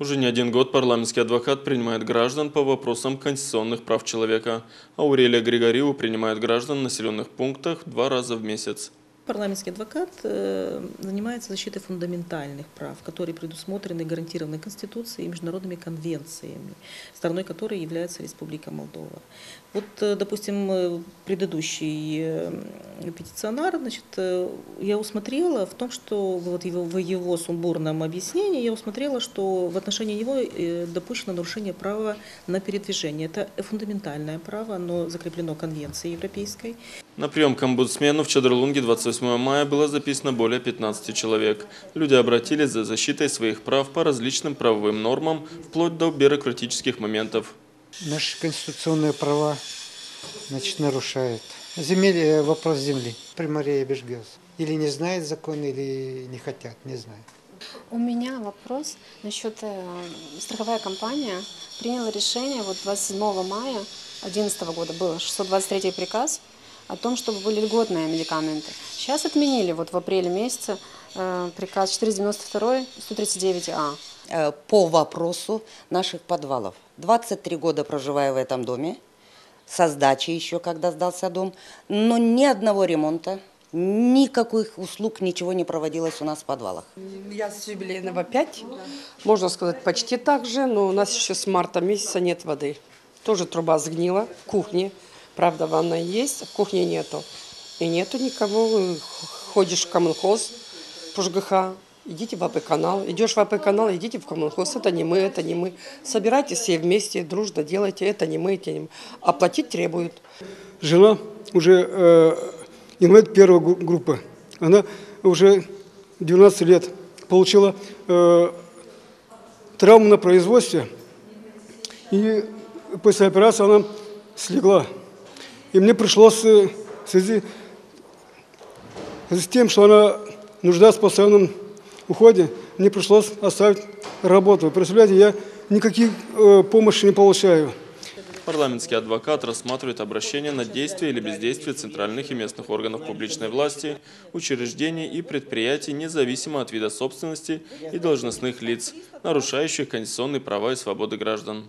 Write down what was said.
Уже не один год парламентский адвокат принимает граждан по вопросам конституционных прав человека. Аурелия Григорьева принимает граждан в населенных пунктах два раза в месяц. Парламентский адвокат э, занимается защитой фундаментальных прав, которые предусмотрены и гарантированы Конституцией и международными конвенциями, стороной которой является Республика Молдова. Вот, э, допустим, э, предыдущий петиционар, значит, я усмотрела в том, что вот его, в его сумбурном объяснении, я усмотрела, что в отношении него допущено нарушение права на передвижение. Это фундаментальное право, оно закреплено Конвенцией Европейской. На прием к омбудсмену в Чадрлунге 28 28 мая было записано более 15 человек. Люди обратились за защитой своих прав по различным правовым нормам, вплоть до бюрократических моментов. Наши конституционные права значит, нарушают. Земель, э, вопрос земли. Примария Бежгез. Или не знает закон, или не хотят, не знаю. У меня вопрос насчет э, страховая компания приняла решение вот 27 мая 2011 года было 623 приказ о том, чтобы были льготные медикаменты. Сейчас отменили вот в апреле месяце э, приказ 492 139А. Э, по вопросу наших подвалов. 23 года проживаю в этом доме, со сдачи еще, когда сдался дом, но ни одного ремонта, никаких услуг, ничего не проводилось у нас в подвалах. Я с юбилейного 5, можно сказать, почти так же, но у нас еще с марта месяца нет воды. Тоже труба сгнила в кухне. Правда, ванна есть, а в кухне нету. И нету никого. Ходишь в коммунхоз по идите в АП-канал. Идешь в АП-канал, идите в коммунхоз. Это не мы, это не мы. Собирайтесь все вместе, дружно делайте. Это не мы, это не мы. Оплатить требуют. Жена уже э, инвалид первой группы. Она уже 12 лет получила э, травму на производстве. И после операции она слегла. И мне пришлось э, в связи с тем, что она нуждается в постоянном уходе, мне пришлось оставить работу. Представляете, я никаких э, помощи не получаю. Парламентский адвокат рассматривает обращение на действие или бездействие центральных и местных органов публичной власти, учреждений и предприятий, независимо от вида собственности и должностных лиц, нарушающих конституционные права и свободы граждан.